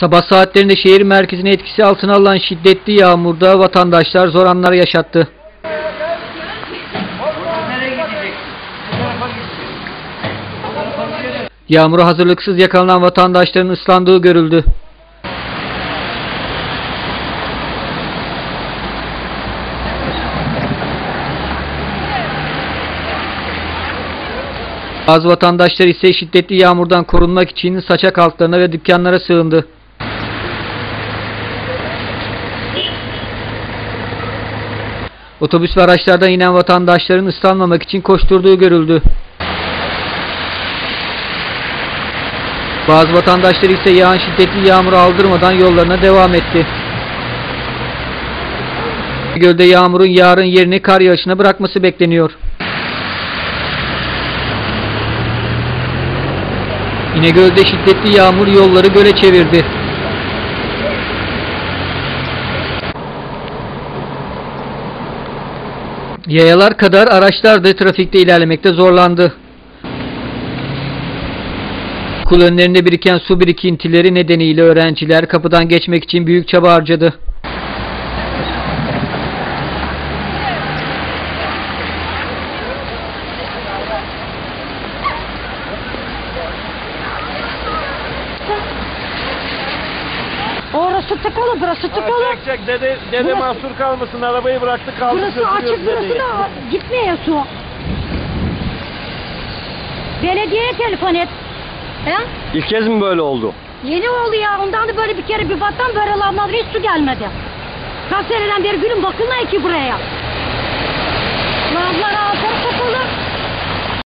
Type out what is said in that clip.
Sabah saatlerinde şehir merkezine etkisi altına alınan şiddetli yağmurda vatandaşlar zor anlar yaşattı. Yağmura hazırlıksız yakalanan vatandaşların ıslandığı görüldü. Bazı vatandaşlar ise şiddetli yağmurdan korunmak için saçak altlarına ve dükkanlara sığındı. Otobüs ve araçlardan inen vatandaşların ıslanmamak için koşturduğu görüldü. Bazı vatandaşlar ise yağan şiddetli yağmuru aldırmadan yollarına devam etti. Gölde yağmurun yarın yerini kar yağışına bırakması bekleniyor. İnegöl'de şiddetli yağmur yolları göle çevirdi. Yayalar kadar araçlar da trafikte ilerlemekte zorlandı. Okul önlerinde biriken su birikintileri nedeniyle öğrenciler kapıdan geçmek için büyük çaba harcadı. Orası tıkalı, burası tıkalı. Çek çek dede, dede Burası- mahsur kalmasın arabayı bıraktı kaldı Burası açık, burası da gitmiyor su. Belediyeye telefon et. He? İlk kez mi böyle oldu? Yeni oldu ya, ondan da böyle bir kere bir battan böyle lavmadır, hiç su gelmedi. Kaç seneden beri gülüm bakılmıyor ki buraya.